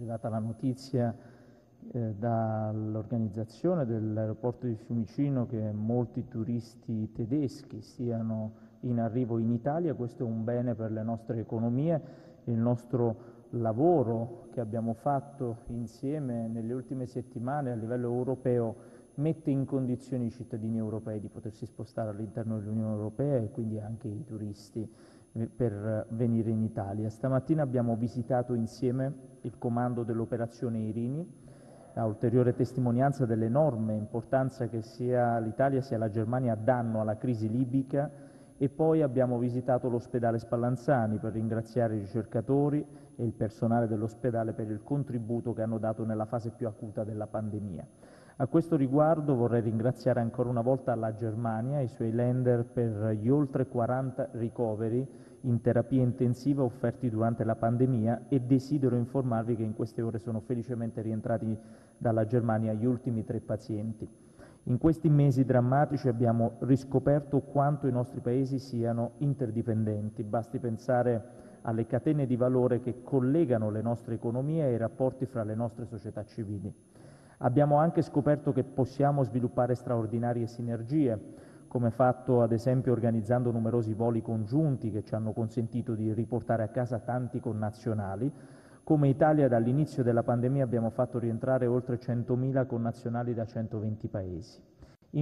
arrivata la notizia eh, dall'organizzazione dell'aeroporto di Fiumicino che molti turisti tedeschi siano in arrivo in Italia, questo è un bene per le nostre economie, il nostro lavoro che abbiamo fatto insieme nelle ultime settimane a livello europeo mette in condizione i cittadini europei di potersi spostare all'interno dell'Unione Europea e quindi anche i turisti per venire in Italia. Stamattina abbiamo visitato insieme il comando dell'operazione Irini, a ulteriore testimonianza dell'enorme importanza che sia l'Italia sia la Germania danno alla crisi libica e poi abbiamo visitato l'ospedale Spallanzani per ringraziare i ricercatori e il personale dell'ospedale per il contributo che hanno dato nella fase più acuta della pandemia. A questo riguardo vorrei ringraziare ancora una volta la Germania e i suoi lender per gli oltre 40 ricoveri in terapia intensiva offerti durante la pandemia e desidero informarvi che in queste ore sono felicemente rientrati dalla Germania gli ultimi tre pazienti. In questi mesi drammatici abbiamo riscoperto quanto i nostri Paesi siano interdipendenti, basti pensare alle catene di valore che collegano le nostre economie e i rapporti fra le nostre società civili. Abbiamo anche scoperto che possiamo sviluppare straordinarie sinergie, come fatto ad esempio organizzando numerosi voli congiunti che ci hanno consentito di riportare a casa tanti connazionali, come Italia dall'inizio della pandemia abbiamo fatto rientrare oltre 100.000 connazionali da 120 Paesi.